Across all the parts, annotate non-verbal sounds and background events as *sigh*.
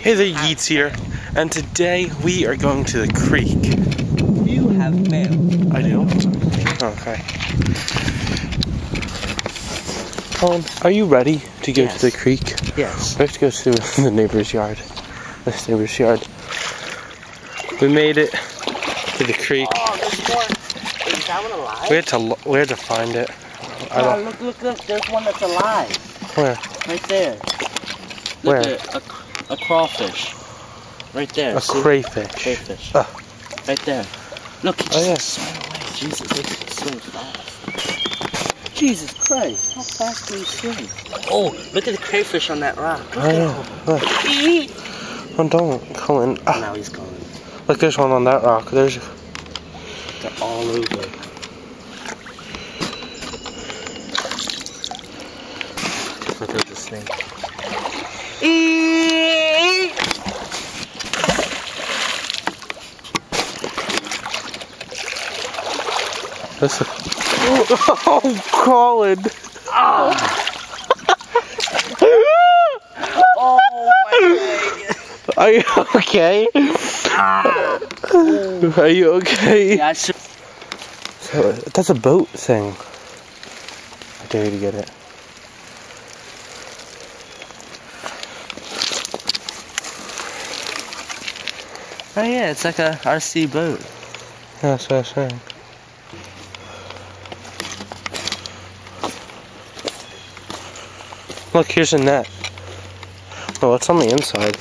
Hey there, Yeets here, and today we are going to the creek. You have mail. I do? Okay. Colin, are you ready to go Yes. to the creek? Yes. We have to go to *laughs* the neighbor's yard. This neighbor's yard. We made it to the creek. Oh, there's more. Is that one alive? We had to lo- we had to find it. I Oh, look, look, look. There's one that's alive. Where? Right there. Look Where? at. A, a crawfish. Right there. A see? crayfish. Crayfish. Ah. Right there. Look, he Oh, just yeah. swam away. Jesus, look, he swims fast. Jesus Christ, how fast do you swim? Oh, look at the crayfish on that rock. Look I at know. Look. him. Oh, don't, Colin. Ah, Now he's gone. look, there's one on that rock. There's. They're all over. Look at the snake. This. Oh, *laughs* oh, Colin. *laughs* Oh my Are you okay? god. Are you okay? Yeah, So, That's a boat thing. I dare you to get it. Oh yeah, it's like a RC boat. Yeah, that's what I was saying. Look, here's a net. Oh, what's on the inside?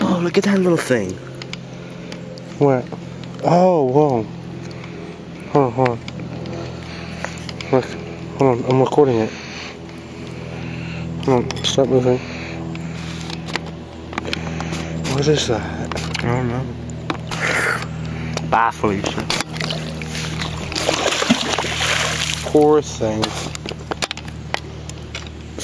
Oh, look at that little thing. Where? Oh, whoa. Hold on, hold on. Look, hold on, I'm recording it. Hold on, stop moving. What is that? I don't know. Bye, Felicia. Poor thing.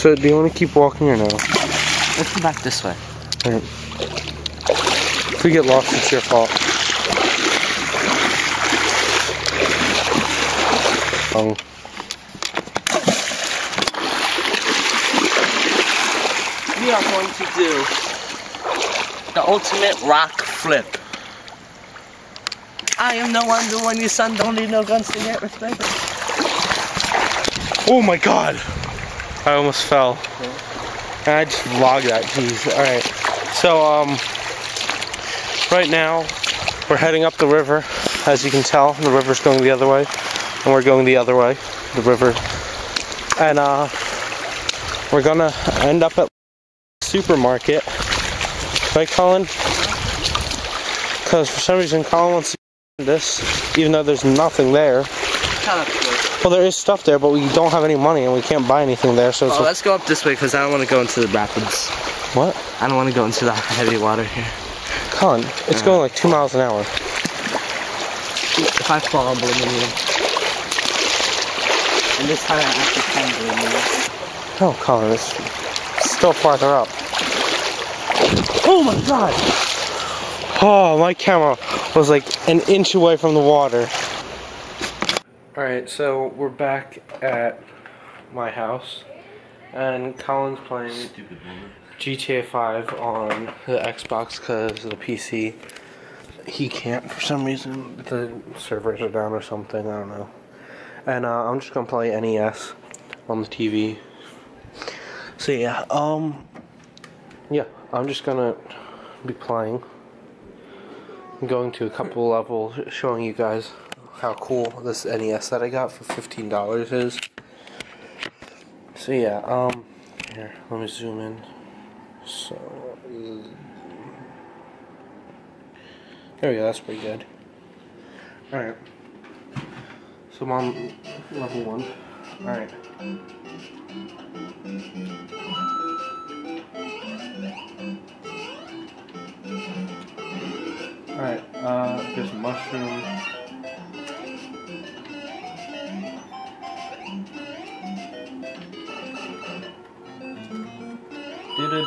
So, do you want to keep walking or no? Let's go back this way. If we get lost, it's your fault. Oh. We are going to do the ultimate rock flip. I am no one, the one your son don't need no guns to get respect. Oh my god! I almost fell. I just vlogged that, jeez. Alright. So, um, right now, we're heading up the river. As you can tell, the river's going the other way. And we're going the other way. The river. And, uh, we're gonna end up at supermarket. Right, Colin? Because for some reason, Colin wants to this, even though there's nothing there. Kind of. Well, there is stuff there, but we don't have any money and we can't buy anything there. So Oh, let's go up this way because I don't want to go into the rapids. what? I don't want to go into the heavy water here. Colin, it's going like two miles an hour. If I fall, I'm blaming you. And this time I actually can blame you. Oh, Colin, it's still farther up. Oh my god! Oh, my camera was like an inch away from the water. Alright, so we're back at my house, and Colin's playing GTA 5 on the Xbox because the PC he can't for some reason. The servers are down or something. I don't know. And uh, I'm just gonna play NES on the TV. So yeah, um, yeah, I'm just gonna be playing. I'm going to a couple levels, showing you guys how cool this NES that I got for fifteen dollars is. So yeah, um, here, let me zoom in. So, there we go, that's pretty good. Alright. So I'm on level one. Alright. Alright, uh, there's mushroom. Alright,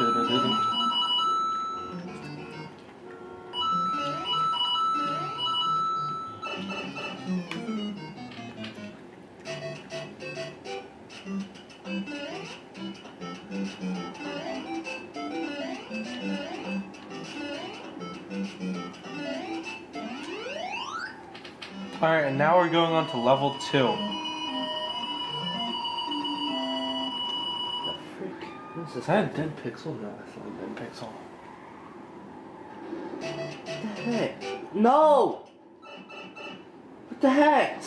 and now we're going on to level 2. Is that a dead pixel? No, that's not a dead pixel. What the heck? No! What the heck?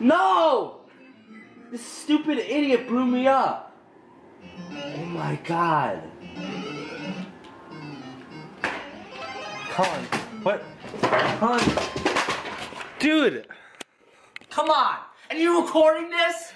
No! This stupid idiot blew me up. Oh my god. Colin, what? Colin, dude. Come on! And you recording this?